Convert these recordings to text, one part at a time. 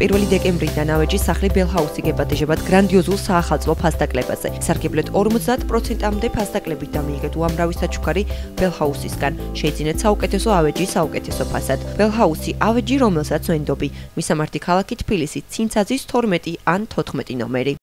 1 დეკემბრიდან ავეჯის სახლი ბელჰაუსი გეპატეჟებად გრანდიოზულ საახალწლო ფასდაკლებაზე. სარგებლეთ 50%-ამდე ფასდაკლებით დამიიღეთ უამრავი საჩუქარი ბელჰაუსისგან. შეიძინეთ საუკეთესო ავეჯი საუკეთესო ფასად. ბელჰაუსი ავეჯი, რომელსაც ვენდობი. მისამართი ქალაქი თბილისი, ცინცაძის 12 ან 14 ნომერი.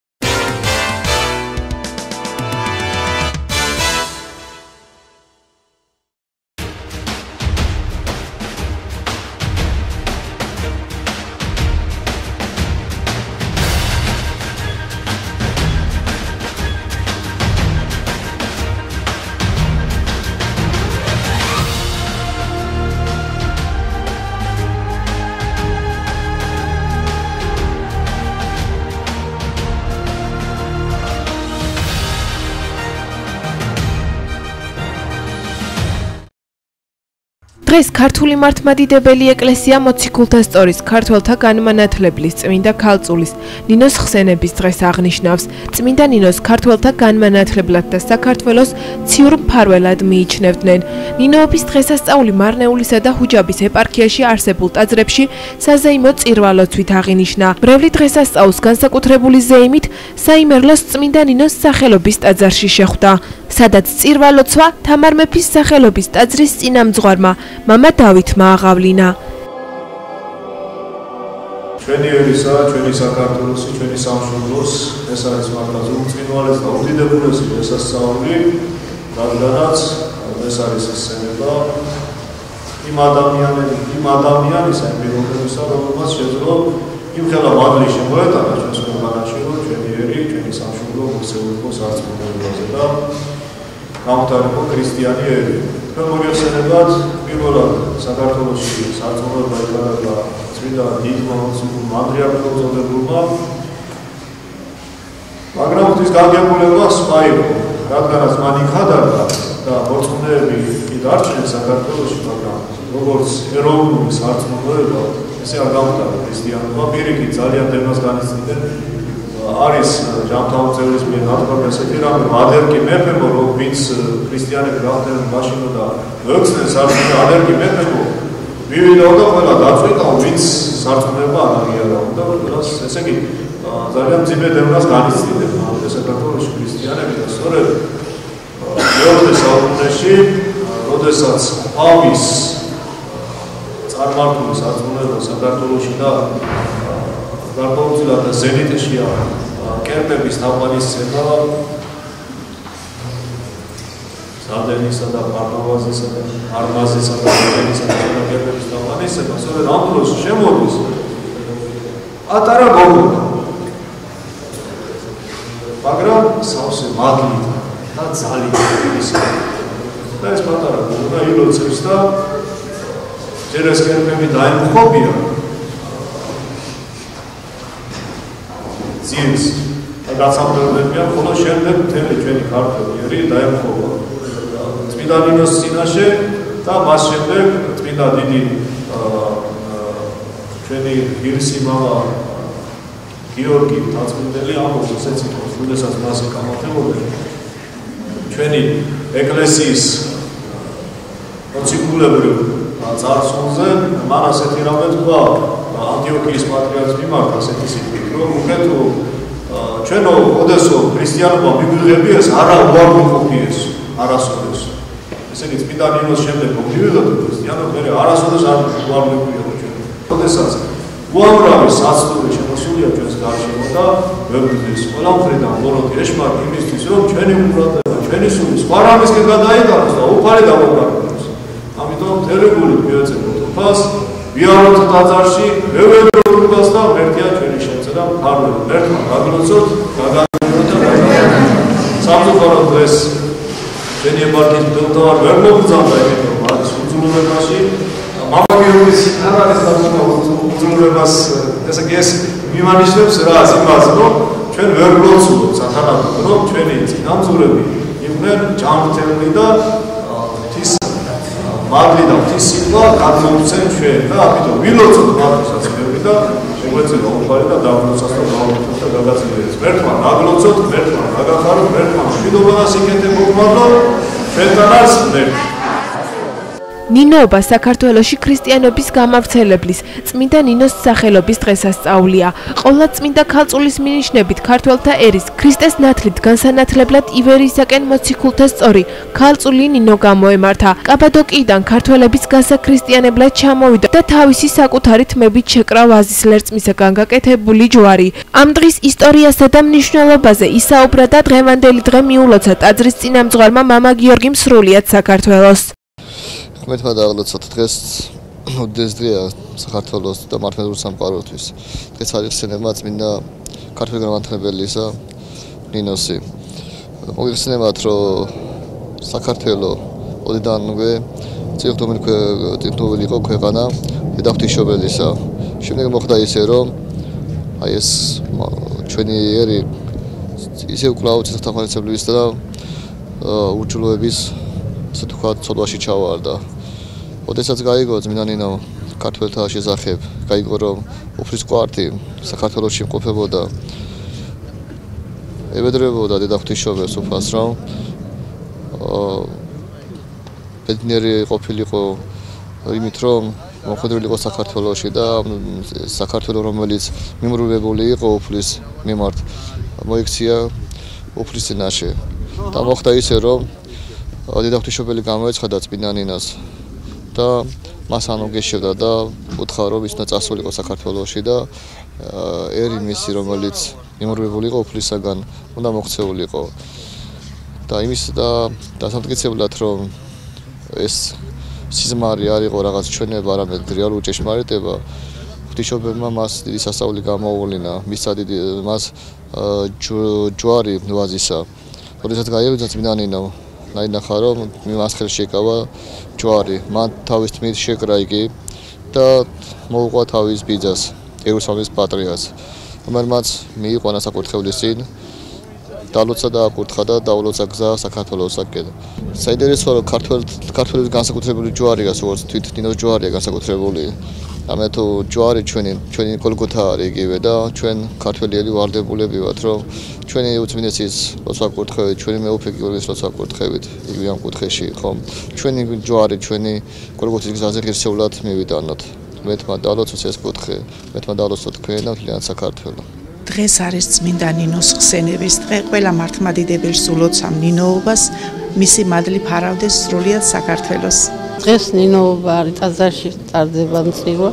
დღეს ქართული მართლმადიდებელი ეკლესია მოციქულთა სწორის ქართველთა განმანათლებლის წმინდა ქალწულის ნინოს ხსენების დღეს აღნიშნავს. წმინდა ნინოს ქართველთა განმანათლებლად და საქართველოს ციურ მფარველად მიიჩნევდნენ. ნინოების დღესასწაული მარნეულისა და ჰუჯაბის ეპარქიაში არსებულ ტაძრებში საზეიმო წირვალოცვით აღინიშნა. ბრევრი დღესასწაულს განსაკუთრებული ზეიმით საიმერლოს წმინდა ნინოს სახელობის ტაძარში შეხვდა. სადაც წირვალოცვა თამარ მეფის სახელობის ტაძრის წინამძღვარმა მამა დავითმა აღავლინა. ჩვენი ერისა, ჩვენი საქართველოს, ჩვენი სამშობლოს, ეს არის მართლა ზურგწინვალეს და უდიდებულესი შესასწაული, რადგანაც ეს არის ესენება იმ ადამიანები, იმ ადამიანისა, იმ პიროვნებისა, რომელმაც შეძლო იმხელა მადლი შემოეტანა ჩვენს ქვეყანაში, რომ ჩვენი ერი, ჩვენი სამშობლო მოქცეულიყო სარწმუნოებაზე და გამოვთარიღო ქრისტიანი ერი. მოგეხსენებათ პირველად საქართველოსი სარწმუნოება იკარება წმინდა დიდმა მოციქულ მადრიარქოს წოდებულმა მაგრამ ღვთის გაგებულება სხვა იყო რადგანაც მან იქადაგა და მოწმეები კი დარჩნენ საქართველოსი მაგრამ როგორც ეროვნული სარწმუნოება ესე არ გამختარა ქრისტიანობა პირიქით ძალიან დემას განიცდიდნენ არის ჯანთავ წევრის მიერ ნათქვამი ასეთი რამე ადერკი მეფემო რომ ვინც ქრისტიანები გახდნენ მაშინო და მოექცნენ სარწმუნო ადერკი მეფემო მივიდა და ყველა დაწვიტა ვინც სარწმუნოება აღიარა. და რას ესე იგი ძალიან ძიმე დევნას განიცდიდნენ. ამ საქართველოს ქრისტიანები და სწორედ მეორე საუკუნეში როდესაც პავის წარმართული სარწმუნოება საქართველოსში და გარკვეულწილად ზენიტშია კერპების თაყვანისცემა სადენისა და პარდოვაზისა და არმაზისა და ზენიტისა და კერპების თაყვანისცემა სწორედ ამ დროს შემოდის. ატარა გოგონა. მაგრამ სავსე მაგნიტ და ძალიან ის და ეს პატარა გოგონა ილოცებს და ჯერ ეს კერპები დაემხობია სინის გასამდებლებია, ხოლო შემდეგ მთელი ჩვენი ქართველიერი დაემხობა. წმინდა ნინოს სინაშე და მას შემდეგ წმინდა დიდი ჩვენი ღირსი მამა გიორგი თაცმინდელი ამბობს ესეც იყოს, როდესაც მას გამართებოდნენ ჩვენი ეკლესიის მოციქულებრივ წარსულზე მან ასეთი რამე თქვა ანტიოქიის პატრიარქის მიმართ ასეთი სიტყვით რომ უკეთ ჩვენო ოდესო ქრისტიანობა მიგვიღებიეს არა უარყოფიეს არასოდეს. ესე იგი წმინდა ნინოს შემდეგ მოგივიღოთ ქრისტიანობა მე არასოდეს არ უარყოფია ჩვენ. ოდესაც უამრავი საცდური შემოსულია ჩვენს გარშემო და ვეუბნებს ყველა მხრიდან მოროდი ეშმაკი იმისთვის რომ ჩვენი უბრალოდ ჩვენი სული სხვა რამისკენ გადაიტანოს და უფალი დამოკარგოს. ამიტომ თელეგული მიეწევოთ უფას ვიაროთ ტაძარში ვეუბნებთ უფას და მერტია ჩვენი და ფარველ მერტმა გაგლოცოთ გაგანოთ სამწუხარო დღეს ჩვენი ეპარქიის დოქტორ ვერ მოგზავნა იმიტომ არის უძულობებაში მამაგიობის არ არის სამწუხარო უძულობას ესე იგი ეს მიმანიშნებს რა იმას რომ ჩვენ ვერ გლოცულობთ სათანადოდ რომ ჩვენი წინამძღვრები იყვნენ ჯანმრთელნი და ღვთის მადლი და ღვთის სიტყვა გადმოუცენ ჩვენ და ამიტომ ვილოცოთ მადლსაც მე და მოეწევა უფალი და დაგლოცოს და გაუწოთ და გაგაცილდეს. მერტმა დაგლოცოთ, მერტმა დაგახარო, მერტმა მშვიდობა და სიკეთე მოგმარდო. ჩვენთანაც მე ნინოობა საქართველოსი ქრისტიანობის გამავრცელებლის წმინდა ნინოს სახელობის დღესასწაულია. ყოლა წმინდა ქალწულის მინიშნებით ქართველთა ერის ქრისტეს ნათლით განსანათლებლად ივერისაკენ მოციქულთა სწორი ქალწული ნინო გამოემართა. კაბადოკიიდან ქართველების გასაქრისტიანებლად ჩამოვიდა და თავისი საკუთარი თმებით შეკრა ვაზის ლერწმისაგან გაკეთებული ჯვარი. ამ დღის ისტორიასა და მნიშვნელობაზე ისაუბრა და დღევანდელი დღე მიულოცა ტაძრის წინამძღვარმა მამა გიორგი მსრულიად საქართველოს. მეთმა დაღლოცოთ დღეს უდიდეს დღეა საქართველოს და მართლმადიდებლურ სამყაროთვის. დღეს არის სცენება წმინდა ქართული განმანათლებელისა ნინოსი. მოიხსენებათ რომ საქართველო ოდიდანვე ციხდომილი ციხდომილი იყო ქვეყანა და ღვთისმშობელისა. შემდეგ მოხდა ისე რომ აი ეს ჩვენი ერი ისე უკრავ ციხთამარიცებლების და უჯულოების ასე თქვა ცოდვაში ჩავარდა. ოდესაც გაიგო ძმინანინო ქართველთა შესახებ, გაიგო რომ უფრის კვარტი საქართველოს იმყოფებოდა ებედრებოდა დედა ღვთისმშობელს უფას რომ ბედნიერი ყოფილიყო იმით რომ მოხდრილიყო საქართველოსში და საქართველოს რომელიც მიმრუვებული იყო უფლის მიმართ მოიქცია უფლის წინაშე. და მოხდა ისე რომ დედა ღვთისმშობელი გამოეცხადა წმინდანინას და მას ანოგეშევდა და უთხრა რომ ის უნდა წასულიყო საქართველოსში და ერი მისი რომელიც იმურებულიყო უფლისაგან უნდა მოქცეულიყო. და იმის და დასამტკიცებლად რომ ეს სიზმარი არ იყო რაღაც ჩვენება არამედ რეალური ჭეშმარიტება ღვთისმშობელმა მას დიდი სასწაული გამოუვლინა მისა დიდი მას ჯვარი ვაზისა. როდესაც გაიღვიძა წმინდანინო ნაინახა რომ მას ხელში შეკავა ჯვარი მან თავის თმით შეკრა იგი და მოუყვა თავის ბიძას ერუსალიმის პატრიარქს რომელმაც მიიყვანა საკურთხევლის წინ დალოცა და აკურთხა და დაულოცა გზა საქართველოსაკენ საინტერესოა რომ ქართველ ქართველების განსაკუთრებული ჯვარია როგორც თვით დინოს ჯვარია განსაკუთრებული ამე თუ ჯვარი ჩვენი ჩვენი გოლგოთა არის იგივე და ჩვენ ქართველიელი ვარდებულები ვართ რომ ჩვენი უცმინესის როცა კურთხევით ჩვენი მეუფე გიორგის როცა კურთხევით იგივე ამ კუთხეში ხომ? ჩვენი ჯვარი ჩვენი გოლგოთის გზაზე ღირსეულად მივიდანოთ მეთმა დალოცოს ეს კუთხე მეთმა დალოცოთ თქვენ და მთლიან საქართველოს დღეს არის წმინდა ნინოს ხსენების დღე. ყველა მართლმადიდებელს ულოცავ ნინოობას მისი მადლი ფარავდეს სრულიად საქართველოს დღეს ნინოობა არის ტაძარში ტარდება მწირვა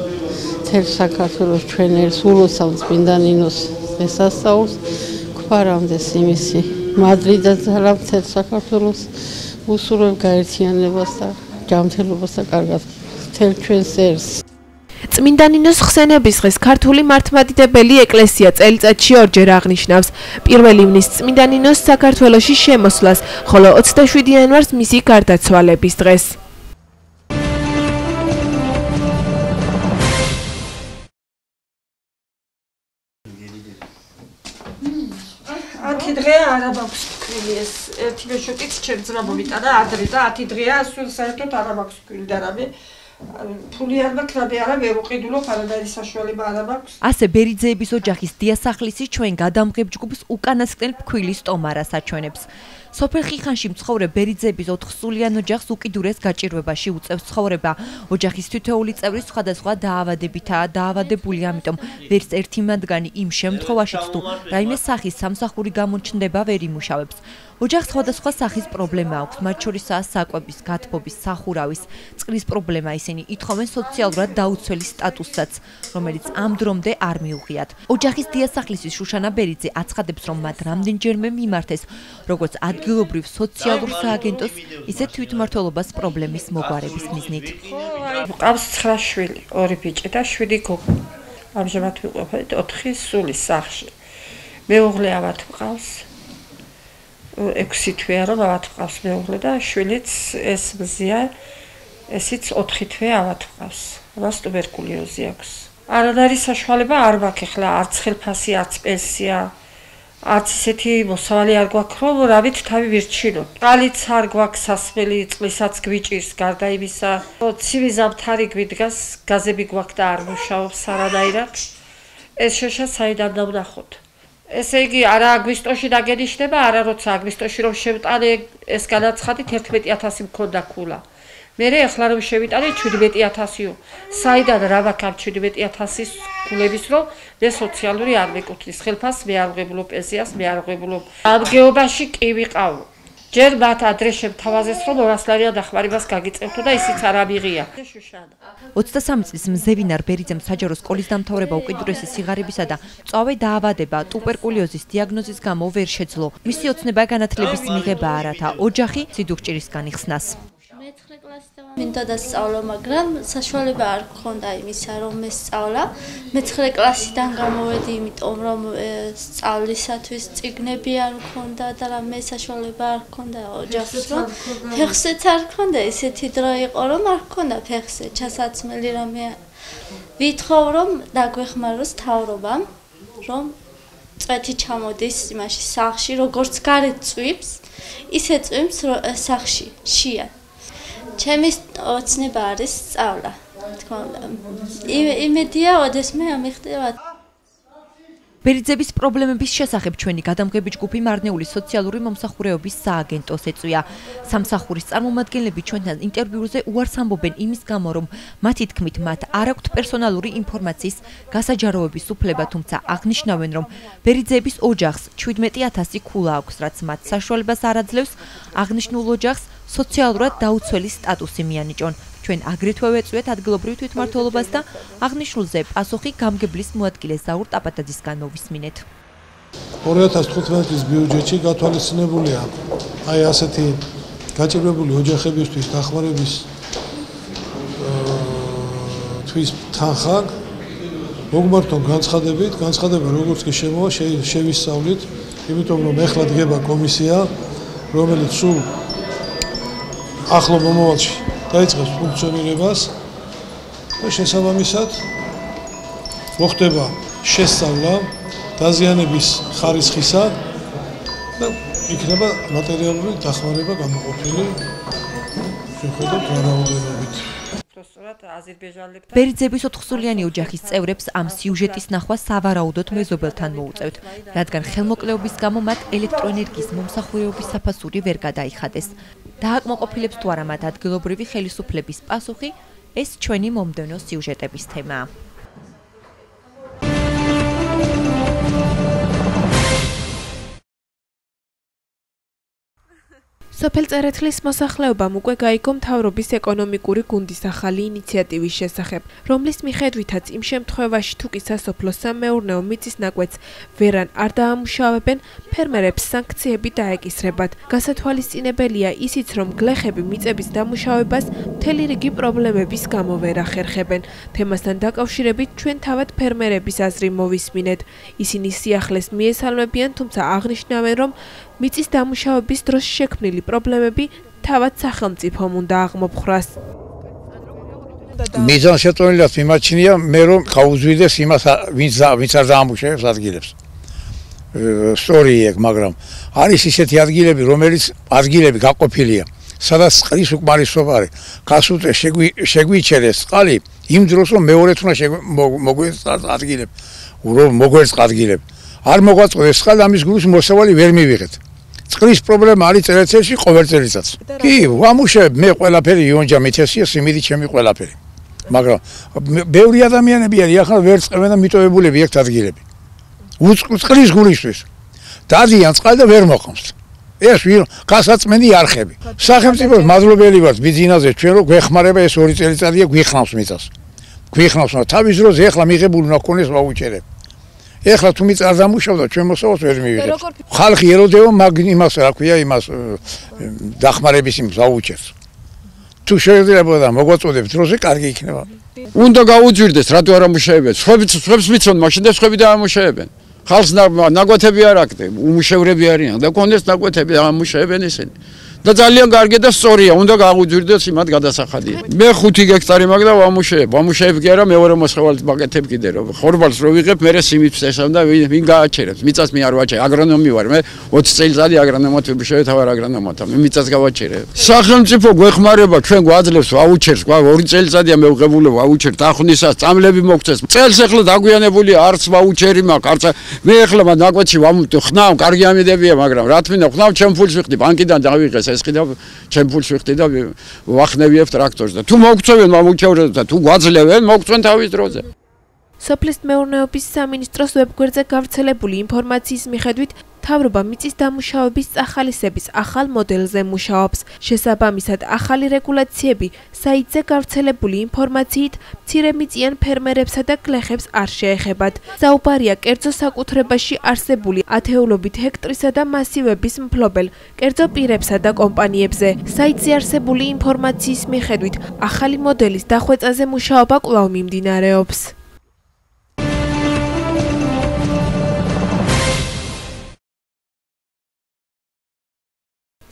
თელ საქართველოს ჩვენ ერთ სულოცავ წმინდა ნინოს დღესასწაულს გვფარავდეს იმისი მადლი და ძალა თელ საქართველოს უსურვებ გაერთიანებას და ჯანმრთელობას და კარგად თელ ჩვენს ერს წმინდა ნინოს ხსენების დღეს ქართული მართლმადიდებელი ეკლესია წელიწადში ორჯერ აღნიშნავს. 1 ივნის წმინდა ნინოს საქართველოსში შემოსვლას, ხოლო 27 იანვარს მისი გარდაცვალების დღეს. ათი დღე არა მაქვს ქვილი ეს ერთი მეშოტიც ჩემ ძმა მომიტანა ადრე და ათი დღეა სულ საერთოდ არა მაქვს ქვილი და რამე ფული არ მაქვს რამე არა ვერ უყიდულობ არანაირი საშუალება არა მაქვს. ასე ბერიძეების ოჯახის დიასახლისი ჩვენ გადამღებ ჯგუფს უკანასკნელ ფქვილის ტომარას აჩვენებს სოფელ ხიხანში მცხოვრე ბერიძეების 4 სულიან ოჯახს უკიდურეს გაჭირვებაში უწევს ცხოვრება. ოჯახის თითოეული წევრი სხვადასხვა დაავადებითაა დაავადებული, ამიტომ ვერც ერთი მათგანი იმ შემთხვევაშიც თუ რაიმე სახის სამსახური გამოჩნდება ვერ იმუშავებს. ოჯახს სხვადასხვა სახის პრობლემა აქვს, მათ შორისაა საკვების, გათბობის, სახურავის, წყლის პრობლემა. ისინი ითხოვენ სოციალურად დაუცველი სტატუსსაც, რომელიც ამ დრომდე არ მიუღიათ. ოჯახის დიასახლისის შუშანა ბერიძე აცხადებს, რომ მათ რამდენჯერმე მიმართეს, როგორც ადგილობრივ სოციალურ სააგენტოს, ისე თვითმმართველობას პრობლემის მოგვარების მიზნით. ყავს 9 შვილი, ორი ბიჭი და 7 გოგო. ამჟამად ვიყოფით 4 სულის სახლში. მეუღლე ავად ყავს. 6 თვეა რომ ავად ყავს მეუღლე და შვილიც ეს მზია ესიც 4 თვე ავად ყავს. რას ტუბერკულოზი აქვს. არანაირი საშუალება არ მაქვს ახლა არც ხელფასი, არც პენსია. არც ისეთი მოსავალი არ გვაქვს რომ რავით თავი ვირჩინო. ყალიც არ გვაქვს სასმელი წყლისაც გვიჭირს გარდა იმისა. ცივი ზამთარი გვიდგას, გაზები გვაქვს და არ მუშაობს არანაირად. ეს შეშა საიდან დავნახოთ. ესე იგი არა აგვისტოში დაგენიშნება, არა როცა აგვისტოში რომ შევტანე ეს განაცხადი 11000 მქონდა ქულა. მე ახლა რომ შევიტანე 17000-იო. საიდან რა ვაკავ 17000-ის გულების რომ მე სოციალური არ მეკუთვნის ხელფას, მე არ ვღებულობ პენსიას, მე არ ვღებულობ. ამგეობაში კი ვიყავ. ჯერ მათ ადრეს შემთავაზეს რომ 200 ლარიან დახმარებას გაგიწევთო და ისიც არ ამიღია. 23 წლის მზევინარ ბერიძემ საჯარო სკოლის დამთავრება უკიდურესი სიღარიბისა და წავე დაავადება ტუპერკულოზის დიაგნოზის გამო ვერ შეძლო. მისი ოცნება განათლების მიღება არათა ოჯახი ციდუხჭირისგან იხსნას. მე-9 კლასიდან მინდა დასწავლო, მაგრამ საშუალება არ გქონდა იმისა, რომ მე სწავლა. მე-9 კლასიდან გამოვედი, იმიტომ რომ სწავლისათვის წიგნები არ მქონდა და რამე საშუალება არ მქონდა ოჯახის რომ ფეხსეც არ მქონდა, ესეთი დრო იყო, რომ არ მქონდა ფეხსე, ჩასაცმელი რამე. ვითხოვ რომ დაგვეხმაროს თავრობამ, რომ წვეთი ჩამოდის იმაში სახში, როგორც გარეთ წვიფს, ისე წვიმს სახში, შია. ჩემი ოცნება არის სწავლა. თქო, იმედია, ოდესმე ამიხდება. ბერიძების პრობლემების შესახებ ჩვენი გადამღები ჯგუფი მარნეული სოციალური მომსახურეობის სააგენტოს ეწვია. სამსახურის წარმომადგენლები ჩვენთან ინტერვიუზე უარს ამბობენ იმის გამო, რომ მათი თქმით მათ არ აქვთ პერსონალური ინფორმაციის გასაჯაროების უფლება, თუმცა აღნიშნავენ, რომ ბერიძების ოჯახს 17000 ქულა აქვს, რაც მათ საშუალებას არ აძლევს აღნიშნულ ოჯახს სოციალურად დაუცველი სტატუსი მიანიჭონ. ჩვენ აგრეთვე ვეწვიეთ ადგილობრივ თვითმმართველობას და აღნიშნულზე პასუხი გამგებლის მოადგილე ზაურ ტაპატაძისგან მოვისმინეთ. 2015 წლის ბიუჯეტში გათვალისწინებულია აი ასეთი გაჭირვებული ოჯახებისთვის დახმარების თვის თანხა მოგმართონ განცხადებით, განცხადება როგორც კი შემოვა შევისწავლით, იმიტომ რომ ეხლა დგება კომისია, რომელიც სულ ახლო მომავალში დაიწყებს ფუნქციონირებას და შესაბამისად მოხდება შესწავლა დაზიანების ხარისხისა და იქნება მატერიალური დახმარება გამოყოფილი შეხედოთ რაოდენობით ბერიძების ოთხსულიანი ოჯახის წევრებს ამ სიუჟეტის ნახვა სავარაუდოდ მეზობელთან მოუწევთ, რადგან ხელმოკლეობის გამო მათ ელექტროენერგიის მომსახურეობის საფასური ვერ გადაიხადეს. დააკმაყოფილებს თუ არა მათ ადგილობრივი ხელისუფლების პასუხი, ეს ჩვენი მომდენო სიუჟეტების თემაა. სოფელ წერეთლის მოსახლეობამ უკვე გაიგო მთავრობის ეკონომიკური გუნდის ახალი ინიციატივის შესახებ, რომლის მიხედვითაც იმ შემთხვევაში თუ კი სასოფლო სამეურნეო მიწის ნაკვეთს ვერან არ დაამუშავებენ, ფერმერებს სანქციები დაეკისრებათ. გასათვალისწინებელია ისიც, რომ გლეხები მიწების დამუშავებას მთელი რიგი პრობლემების გამო ვერ ახერხებენ. თემასთან დაკავშირებით ჩვენ თავად ფერმერების აზრი მოვისმინეთ. ისინი სიახლეს მიესალმებიან, თუმცა აღნიშნავენ, რომ მიწის დამუშავების დროს შექმნილი პრობლემები თავად სახელმწიფომ უნდა აღმოფხრას. მიზან შეწონილად მიმაჩნია მე რომ ხაუზვიდეს იმას ვინც ვინც არ დაამუშავებს ადგილებს. სტორი ეგ, მაგრამ არის ისეთი ადგილები, რომელიც ადგილები გაყოფილია. სადაც წყლის უკმარისობა არის. გასუტე შეგვიჩერეს წყალი იმ დროს რომ მეორეც უნდა მოგვეწარ ადგილებ. რომ მოგვეწარ ადგილებ. არ მოგვაწყვეს წყალი ამის გულს მოსავალი ვერ მივიღეთ. წყლის პრობლემა არის წერეთელში ყოველ წელიწადს. კი, ვამუშავებ მე ყველაფერი იონჯა მეთესია სიმიდი ჩემი ყველაფერი. მაგრამ ბევრი ადამიანები არის ახლა ვერ წევენ და მიტოვებულები აქვს ადგილები. უწყლის გულისთვის. დადიან წყალი და ვერ მოყავს. ეს გასაწმენდი არხები. სახელმწიფოს მადლობელი ვართ ბიზნესზე ჩვენ რო გვეხმარება ეს ორი წელიწადია გვიხნავს მიწას. გვიხნავს მაგრამ თავის დროზე ახლა მიღებული უნდა ქონდეს ვაუჩერები. ეხლა თუ მიწ არ დამუშავდა ჩვენ მოსავალს ვერ მივიღეთ. ხალხი ეროდება მაგ იმას რა ქვია იმას დახმარების იმ ზაუჩერს. თუ შეიძლება და მოგვაწოდებს დროზე კარგი იქნება. უნდა გაუძვირდეს რატო არ ამუშავებენ? სხვებს სხვებს მიცონ მაშინ და სხვები და ამუშავებენ. ხალხს ნაგვეთები არ აკეთებ, უმუშევრები არიან და კონდეს ნაგვეთები ამუშავებენ ისინი. და ძალიან კარგი და სწორია, უნდა გაუძვირდეს იმათ გადასახადი. მე 5 გექტარი მაგ და ვამუშავებ, ვამუშავებ კი არა, მეორე მოსავალთ მაგეთებ კიდე რომ ხორბალს რო ვიღებ, მე სიმიც წესამ და ვინ გააჩერებს? მიწას მე არ ვაჩერე, აგრონომი ვარ, მე 20 წელიწადი აგრონომად ვიმუშავე თავარ აგრონომად, მე მიწას გავაჩერე. სახელმწიფო გვეხმარება, ჩვენ გვაძლევს ვაუჩერს, ყვა 2 წელიწადია მე ვღებულე ვაუჩერ დახვნისას, წამლები მოგწეს. წელს ახლა დაგვიანებული არც ვაუჩერი მაქვს, არც მე ახლა მაგ ნაკვეთში ვამხნავ, კარგი ამიდებია, მაგრამ რა თქმა უნდა, ხნავ ჩემ ფულს ვიხდი ბანკიდან დავიღეს ხესყი და ჩემ ფულს ვიხდი და ვახნევიებ ტრაქტორს და თუ მოგწევენ მომუჩევრეთ და თუ გვაძლევენ მოგწვენ თავის დროზე. სოფლის მეურნეობის სამინისტროს ვებგვერდზე გავრცელებული ინფორმაციის მიხედვით თავრობა მიწის დამუშავების წახალისების ახალ მოდელზე მუშაობს. შესაბამისად, ახალი რეგულაციები საიტზე გავრცელებული ინფორმაციით მცირემიწიან ფერმერებსა და გლეხებს არ შეეხებათ. საუბარია კერძო საკუთრებაში არსებული ათეულობით ჰექტრისა და მასივების მფლობელ კერძო პირებსა და კომპანიებზე. საიტზე არსებული ინფორმაციის მიხედვით, ახალი მოდელის დახვეწაზე მუშაობა კვლავ მიმდინარეობს.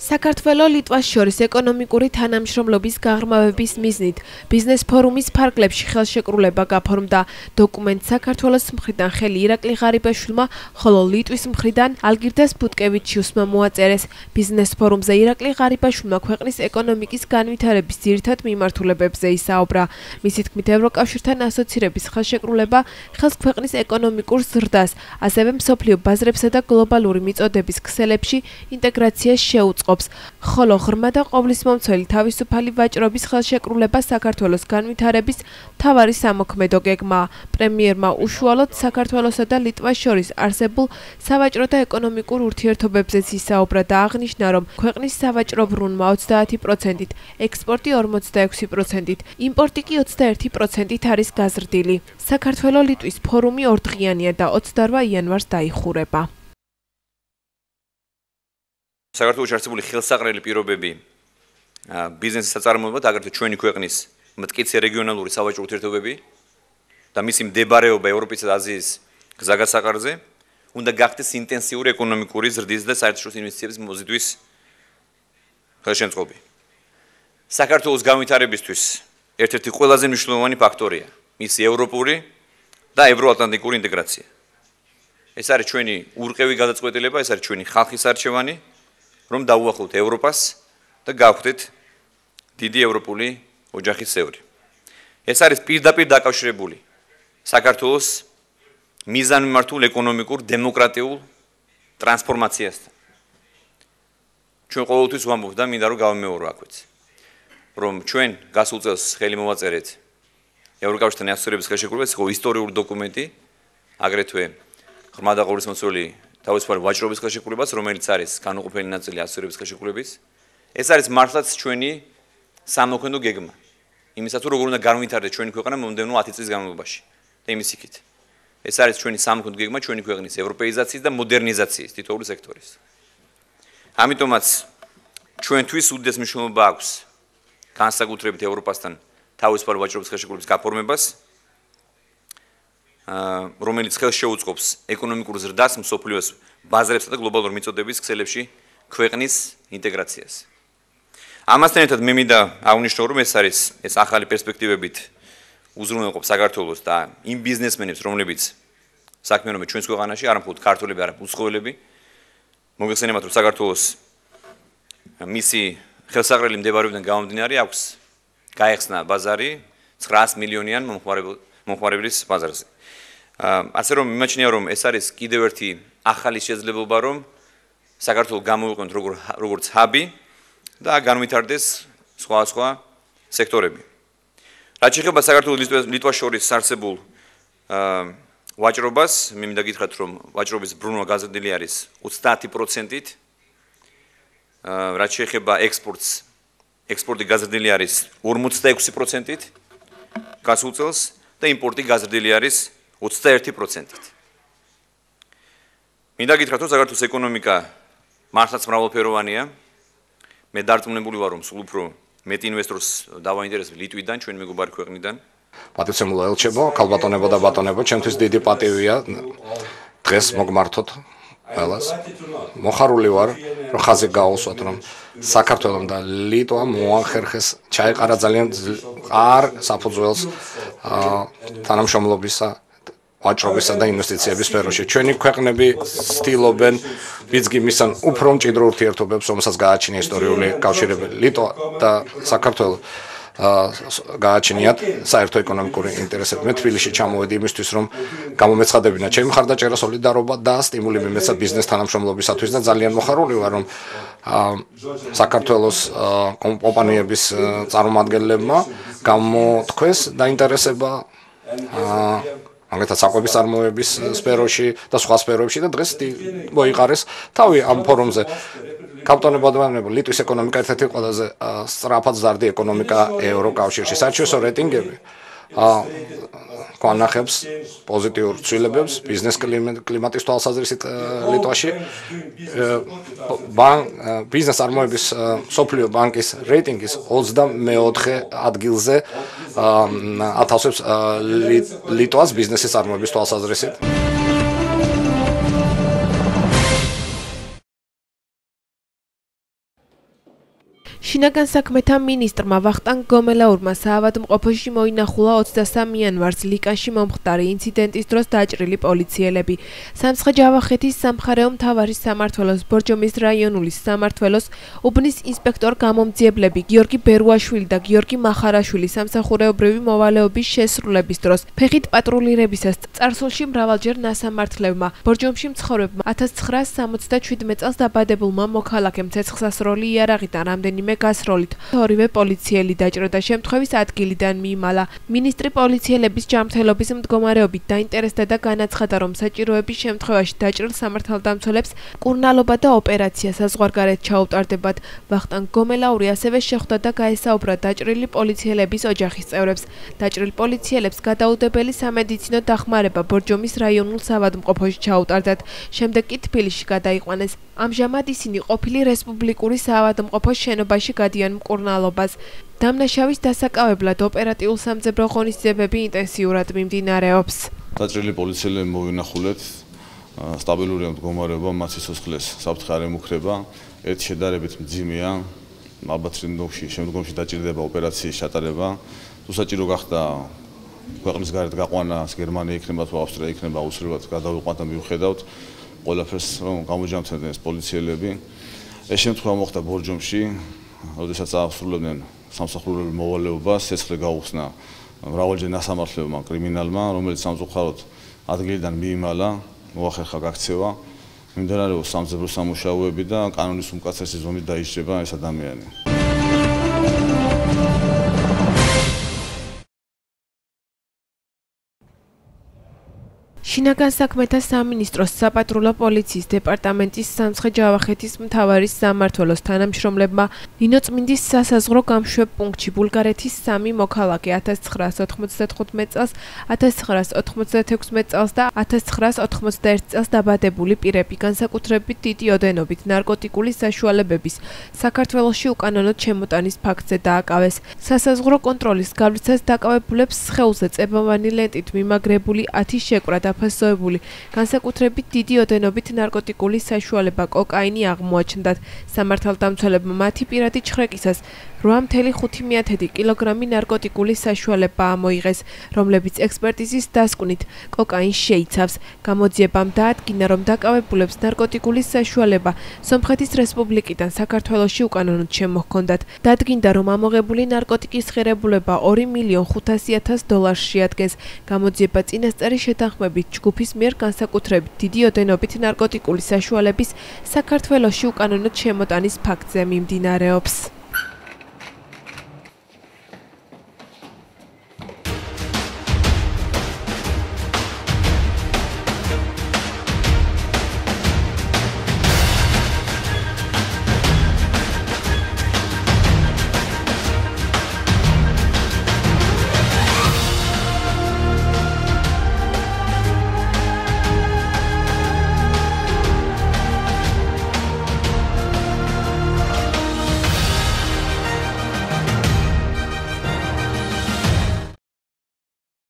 საქართველოს ლიტვას შორის ეკონომიკური თანამშრომლობის გაღრმავების მიზნით ბიზნეს ფორუმის ფარგლებში ხელშეკრულება გაფორმდა. დოკუმენტს საქართველოს მხრიდან ხელი ირაკლი ღარიბაშვილმა, ხოლო ლიტვის მხრიდან ალგირდას ბუტკევიჩიუსმა მოაწერეს. ბიზნეს ფორუმზე ირაკლი ღარიბაშვილმა ქვეყნის ეკონომიკის განვითარების ძირითად მიმართულებებზე ისაუბრა. მისი თქმით, ევროკავშირთან ასოცირების ხელშეკრულება ხელს ქვეყნის ეკონომიკურ ზრდას, ასევე მსოფლიო ბაზრებსა და გლობალური მიწოდების ქსელებში ინტეგრაციას შეუწყობს. ფლობს, ხოლო ღრმა და ყოვლისმომცველი თავისუფალი ვაჭრობის ხელშეკრულება საქართველოს განვითარების თავარი სამოქმედო გეგმა. პრემიერმა უშუალოდ საქართველოსა და ლიტვას შორის არსებულ სავაჭრო და ეკონომიკურ ურთიერთობებზეც ისაუბრა და აღნიშნა, რომ ქვეყნის სავაჭრო ბრუნვა 30%-ით, ექსპორტი 46%-ით, იმპორტი კი 21%-ით არის გაზრდილი. საქართველოს ლიტვის ფორუმი ორდღიანია და 28 იანვარს დაიხურება. საქართველოს არსებული ხელსაყრელი პირობები ბიზნესის საწარმოებად, აგრეთვე ჩვენი ქვეყნის მტკიცე რეგიონალური სავაჭრო ურთიერთობები და მისი მდებარეობა ევროპისა და აზიის გზაგასაყარზე უნდა გახდეს ინტენსიური ეკონომიკური ზრდის და საერთაშორისო ინვესტიციების მოზიდვის ხელშემწყობი. საქართველოს განვითარებისთვის ერთ-ერთი ყველაზე მნიშვნელოვანი ფაქტორია მისი ევროპული და ევროატლანტიკური ინტეგრაცია. ეს არის ჩვენი ურყევი გადაწყვეტილება, ეს არის ჩვენი ხალხის არჩევანი რომ დაუახლოვთ ევროპას და გავხდეთ დიდი ევროპული ოჯახის წევრი. ეს არის პირდაპირ დაკავშირებული საქართველოს მიზანმიმართულ ეკონომიკურ დემოკრატიულ ტრანსფორმაციასთან. ჩვენ ყოველთვის ვამბობთ და მინდა რომ გავამეორო აქვეც. რომ ჩვენ გასულ წელს ხელი მოვაწერეთ ევროკავშირთან ასოცირების ხელშეკრულებას, ხო ისტორიული დოკუმენტი, აგრეთვე ღრმა და ყოვლისმომცველი თავისუფალი ვაჭრობის ხელშეკრულებას, რომელიც არის განუყოფელი ნაწილი ასოცირების ხელშეკრულების. ეს არის მართლაც ჩვენი სამოქმედო გეგმა. იმისაც რომ როგორ უნდა განვითარდეს ჩვენი ქვეყანა მომდევნო 10 წლის განმავლობაში. და იმის იქით. ეს არის ჩვენი სამოქმედო გეგმა ჩვენი ქვეყნის ევროპეიზაციის და მოდერნიზაციის თითოეული სექტორის. ამიტომაც ჩვენთვის უდიდეს მნიშვნელობა აქვს განსაკუთრებით ევროპასთან თავისუფალი ვაჭრობის ხელშეკრულების გაფორმებას. რომელიც ხელს შეუწყობს ეკონომიკურ ზრდას მსოფლიოს ბაზრებსა და გლობალურ მიწოდების ქსელებში ქვეყნის ინტეგრაციას. ამასთან ერთად მე მინდა აღნიშნო რომ ეს არის ეს ახალი პერსპექტივებით უზრუნველყოფ საქართველოს და იმ ბიზნესმენებს რომლებიც საქმიანობენ ჩვენს ქვეყანაში არ მხოლოდ ქართულები არა უცხოელები მოგეხსენებათ რომ საქართველოს მისი ხელსაყრელი მდებარეობიდან გამომდინარე აქვს გაიხსნა ბაზარი 900 მილიონიან მომხმარებლის ბაზარზე. ასე რომ მიმაჩნია რომ ეს არის კიდევ ერთი ახალი შესაძლებლობა რომ საქართველოს გამოიყენოთ როგორ როგორც ჰაბი და განვითარდეს სხვა სხვა სექტორები. რაც შეეხება საქართველოს ლიტვას შორის არსებულ ვაჭრობას, მე მინდა გითხრათ რომ ვაჭრობის ბრუნვა გაზრდილი არის 30%-ით. რაც შეეხება ექსპორტს, ექსპორტი გაზრდილი არის 46%-ით გასულ წელს და იმპორტი გაზრდილი არის 21%-ით. მინდა გითხრათ, რომ საქართველოს ეკონომიკა მართლაც მრავალფეროვანია. მე დარწმუნებული ვარ, რომ სულ უფრო მეტ ინვესტორს დავაინტერესებ ლიტვიდან, ჩვენი მეგობარი ქვეყნიდან. პატრიცემულო ელჩებო, ქალბატონებო და ბატონებო, ჩემთვის დიდი პატივია დღეს მოგმართოთ ყველას. მოხარული ვარ, რომ ხაზი გაუსვათ, რომ საქართველოს და ლიტვა მოახერხეს ჩაეყარა ძალიან არ საფუძველს თანამშრომლობისა ვაჭრობისა და ინვესტიციების სფეროში. ჩვენი ქვეყნები ცდილობენ ბიზნესთან უფრო მჭიდრო ურთიერთობებს, რომელსაც გააჩნია ისტორიული კავშირები ლიტვა და საქართველოს გააჩნიათ საერთო ეკონომიკური ინტერესები. მე თბილისში ჩამოვედი იმისთვის, რომ გამომეცხადებინა ჩემი მხარდაჭერა, სოლიდარობა და სტიმული მიმეცა ბიზნეს თანამშრომლობისათვის და ძალიან მოხარული ვარ, რომ საქართველოს კომპანიების წარმომადგენლებმა გამოთქვეს დაინტერესება მაგალითად საკვების წარმოების სფეროში და სხვა სფეროებში და დღეს მოიყარეს თავი ამ ფორუმზე. კაპტონებადმანებო ლიტვის ეკონომიკა ერთ-ერთი ყველაზე სწრაფად ზარდი ეკონომიკა ევროკავშირში. საერთაშორისო რეიტინგები განახებს პოზიტიურ ცვლილებებს ბიზნეს კლიმატის თვალსაზრისით ლიტვაში. ბან ბიზნეს წარმოების სოფლიო ბანკის რეიტინგის 24 ადგილზე ათასებს ლიტვას ბიზნესის წარმოების თვალსაზრისით შინაგან საქმეთა მინისტრმა ვახტანგ გომელაურმა საავადმყოფოში მოინახულა 23 იანვარს ლიკანში მომხდარი ინციდენტის დროს დაჭრილი პოლიციელები. სამცხე-ჯავახეთის სამხარეო მთავარის სამართველოს ბორჯომის რაიონული სამართველოს უბნის ინსპექტორ გამომძიებლები გიორგი ბერუაშვილი და გიორგი მახარაშვილი სამსახურეობრივი მოვალეობის შესრულების დროს ფეხით პატრულირებისას წარსულში მრავალჯერ ნასამართლებმა ბორჯომში მცხოვრებმა 1977 წელს დაბადებულმა მოქალაქემ ცეცხლსასროლი იარაღიდან რამდენიმე გასროლით ორივე პოლიციელი დაჭრა და შემთხვევის ადგილიდან მიიმალა. მინისტრი პოლიციელების ჯანმრთელობის მდგომარეობით დაინტერესდა და განაცხადა, რომ საჭიროების შემთხვევაში დაჭრილ სამართალდამცველებს კურნალობა და ოპერაცია საზღვარგარეთ ჩაუტარდებათ. ვახტანგ გომელაური ასევე შეხვდა და გაესაუბრა დაჭრილი პოლიციელების ოჯახის წევრებს. დაჭრილ პოლიციელებს გადაუდებელი სამედიცინო დახმარება ბორჯომის რაიონულ სავადმყოფოში ჩაუტარდათ. შემდეგ კი თბილისში გადაიყვანეს. ამჟამად ისინი ყოფილი რესპუბლიკური საავადმყოფოს შენობაში გადიან მკურნალობას. დამნაშავის დასაკავებლად ოპერატიულ სამძებრო ღონისძიებები ინტენსიურად მიმდინარეობს. დაჭრილი პოლიციელები მოვინახულეთ სტაბილურია მდგომარეობა, მათ სიცოცხლეს საფრთხე არ ემუქრება, ერთ შედარებით მძიმეა. ალბათ შემდგომში შემდგომში დაჭირდება ოპერაციის ჩატარება. თუ საჭირო გახდა ქვეყნის გარეთ გაყვანა გერმანია იქნება თუ ავსტრია იქნება აუცილებლად გადავიყვანთ და მივხედავთ. ყველაფერს რომ გამოჯამთრდნენ ეს პოლიციელები. ეს შემთხვევა მოხდა ბორჯომში, როდესაც აღსრულებდნენ სამსახურებრივ მოვალეობას, ცეცხლი გაუხსნა მრავალჯერ ნასამართლებმა კრიმინალმა, რომელიც სამწუხაროდ ადგილიდან მიიმალა, მოახერხა გაქცევა. მიმდინარეობს სამძებრო სამუშაოები და კანონის უმკაცრესი ზომით დაიჭრება ეს ადამიანი. შინაგან საქმეთა სამინისტროს საპატრულო პოლიციის დეპარტამენტის სამცხე-ჯავახეთის მთავარის სამმართველოს თანამშრომლებმა ნინოწმინდის სასაზღვრო გამშვებ პუნქტში ბულგარეთის სამი მოქალაქე 1995 წელს, 1996 წელს და 1991 წელს დაბადებული პირები განსაკუთრებით დიდი ოდენობით ნარკოტიკული საშუალებების საქართველოსში უკანონოდ შემოტანის ფაქტზე დააკავეს. სასაზღვრო კონტროლის გავლიცას დაკავებულებს სხეულზე წებოვანი ლენტით მიმაგრებული 10 შეკვრა და დაფასოებული. განსაკუთრებით დიდი ოდენობით ნარკოტიკული საშუალება კოკაინი აღმოაჩნდათ. სამართალდამცველებმა მათი პირადი ჩხრეკისას 8.5 კილოგრამი ნარკოტიკული საშუალება ამოიღეს, რომლებიც ექსპერტიზის დასკვნით კოკაინს შეიცავს. გამოძიებამ დაადგინა, რომ დაკავებულებს ნარკოტიკული საშუალება სომხეთის რესპუბლიკიდან საქართველოში უკანონოდ შემოჰქონდათ. დადგინდა, რომ ამოღებული ნარკოტიკის ღირებულება 2 მილიონ 500 დოლარს შეადგენს. გამოძიება წინასწარი შეთანხმებით ჯგუფის მიერ განსაკუთრებით დიდი ოდენობით ნარკოტიკული საშუალების საქართველოში უკანონოდ შემოტანის ფაქტზე მიმდინარეობს.